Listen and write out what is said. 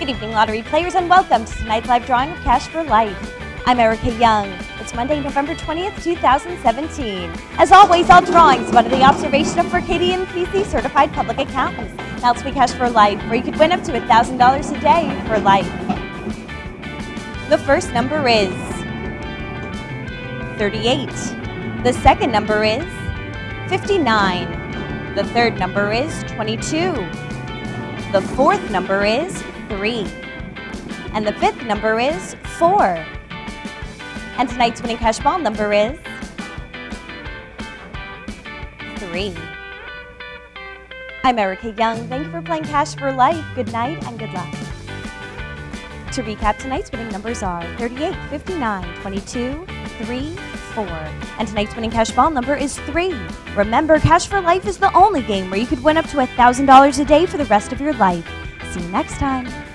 Good evening, lottery players, and welcome to tonight's live drawing of Cash for Life. I'm Erica Young. It's Monday, November 20th, 2017. As always, all drawings under the observation of Mercadien PC certified public accountants. Now be Cash for Life, where you could win up to $1,000 a day for life. The first number is 38. The second number is 59. The third number is 22. The fourth number is 3. And the fifth number is 4. And tonight's winning cash ball number is 3. I'm Erica Young. Thank you for playing Cash for Life. Good night and good luck. To recap, tonight's winning numbers are 38, 59, 22, 3, 4. And tonight's winning cash ball number is 3. Remember, Cash for Life is the only game where you could win up to $1,000 a day for the rest of your life. See you next time.